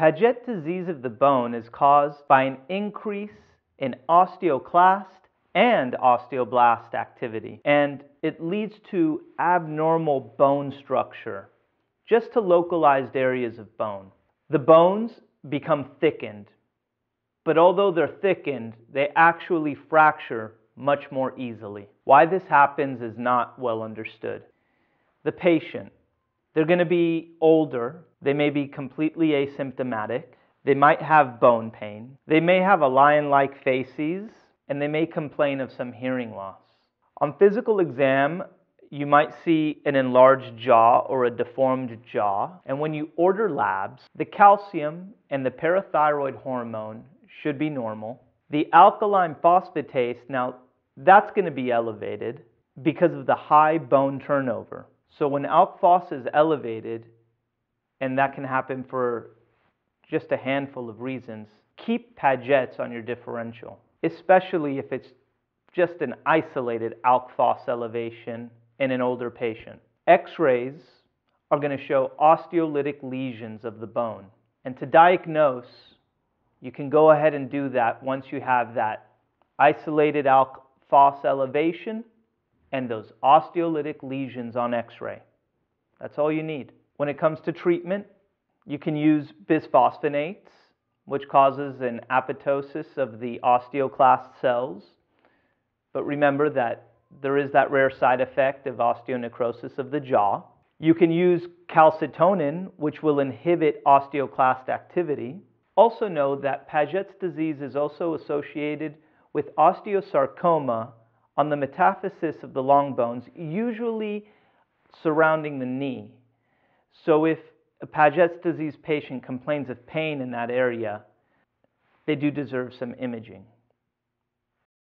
Paget disease of the bone is caused by an increase in osteoclast and osteoblast activity, and it leads to abnormal bone structure just to localized areas of bone. The bones become thickened, but although they're thickened, they actually fracture much more easily. Why this happens is not well understood. The patient, they're going to be older, they may be completely asymptomatic, they might have bone pain, they may have a lion like facies, and they may complain of some hearing loss. On physical exam, you might see an enlarged jaw or a deformed jaw. And when you order labs, the calcium and the parathyroid hormone should be normal. The alkaline phosphatase, now that's going to be elevated because of the high bone turnover. So when alk is elevated, and that can happen for just a handful of reasons, keep Paget's on your differential, especially if it's just an isolated alk elevation in an older patient. X-rays are going to show osteolytic lesions of the bone. And to diagnose, you can go ahead and do that once you have that isolated alk elevation and those osteolytic lesions on x-ray. That's all you need. When it comes to treatment, you can use bisphosphonates, which causes an apoptosis of the osteoclast cells. But remember that there is that rare side effect of osteonecrosis of the jaw. You can use calcitonin, which will inhibit osteoclast activity. Also know that Paget's disease is also associated with osteosarcoma on the metaphysis of the long bones, usually surrounding the knee. So if a Paget's disease patient complains of pain in that area, they do deserve some imaging.